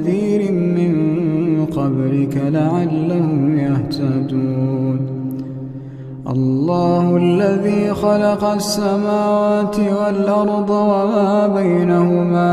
نذير من قبلك لعلهم يهتدون. الله الذي خلق السماوات والأرض وما بينهما